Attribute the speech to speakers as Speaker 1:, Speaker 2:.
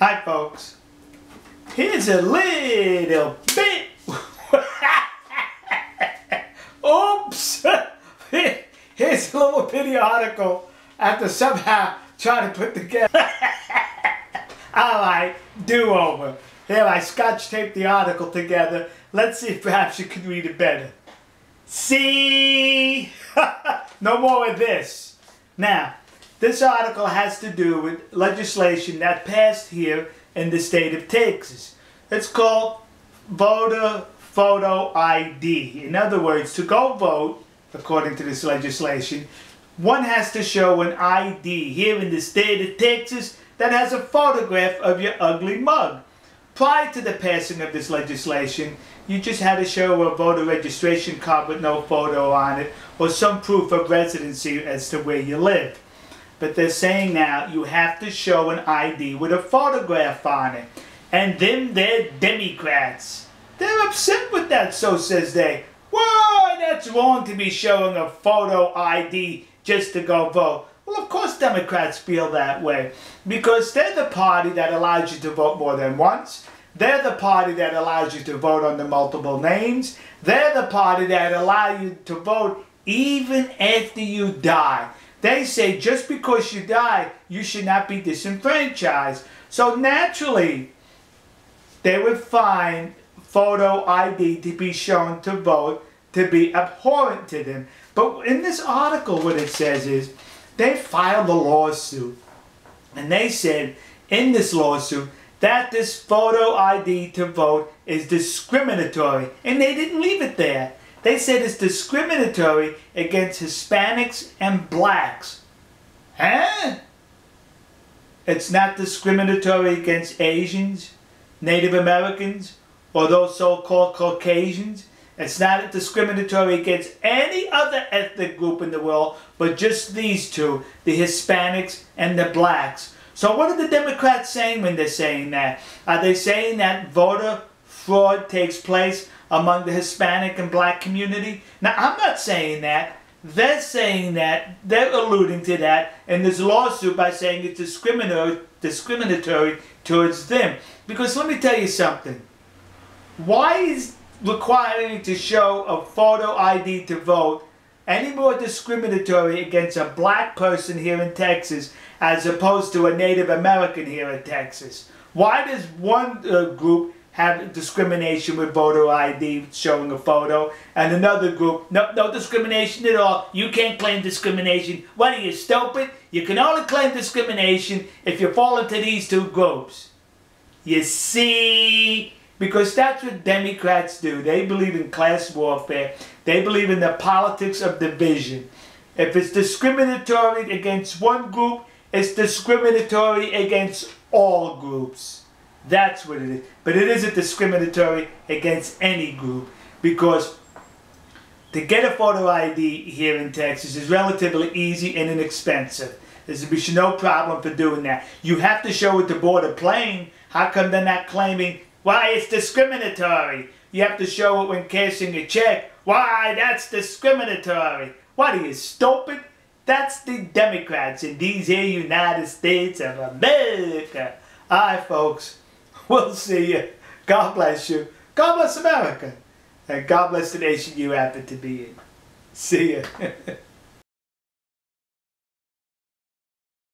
Speaker 1: Hi folks. Here's a little bit. Oops. Here's a little video article after somehow trying to put together. Alright, do over. Here I scotch taped the article together. Let's see if perhaps you can read it better. See? no more of this. Now, this article has to do with legislation that passed here in the state of Texas. It's called voter photo ID. In other words, to go vote, according to this legislation, one has to show an ID here in the state of Texas that has a photograph of your ugly mug. Prior to the passing of this legislation, you just had to show a voter registration card with no photo on it or some proof of residency as to where you live. But they're saying now you have to show an ID with a photograph on it. And them they're Democrats. They're upset with that, so says they. Why, that's wrong to be showing a photo ID just to go vote. Well, of course Democrats feel that way. Because they're the party that allows you to vote more than once. They're the party that allows you to vote under multiple names. They're the party that allow you to vote even after you die. They say just because you die, you should not be disenfranchised. So naturally, they would find photo ID to be shown to vote to be abhorrent to them. But in this article, what it says is they filed a lawsuit. And they said in this lawsuit that this photo ID to vote is discriminatory. And they didn't leave it there. They said it's discriminatory against Hispanics and blacks. Huh? It's not discriminatory against Asians, Native Americans, or those so-called Caucasians. It's not discriminatory against any other ethnic group in the world, but just these two, the Hispanics and the blacks. So what are the Democrats saying when they're saying that? Are they saying that voter fraud takes place among the Hispanic and black community? Now, I'm not saying that. They're saying that, they're alluding to that in this lawsuit by saying it's discriminatory, discriminatory towards them. Because let me tell you something. Why is requiring to show a photo ID to vote any more discriminatory against a black person here in Texas as opposed to a Native American here in Texas? Why does one uh, group have discrimination with voter ID showing a photo and another group, no, no discrimination at all. You can't claim discrimination. What are you, stupid? You can only claim discrimination if you fall into these two groups. You see? Because that's what Democrats do. They believe in class warfare. They believe in the politics of division. If it's discriminatory against one group, it's discriminatory against all groups. That's what it is. But it isn't discriminatory against any group because to get a photo ID here in Texas is relatively easy and inexpensive. There's be no problem for doing that. You have to show it to Border Plane. How come they're not claiming, why, it's discriminatory. You have to show it when cashing a check. Why, that's discriminatory. What are you, stupid? That's the Democrats in these here United States of America. All right, folks. We'll see you. God bless you. God bless America. And God bless the nation you happen to be in. See you.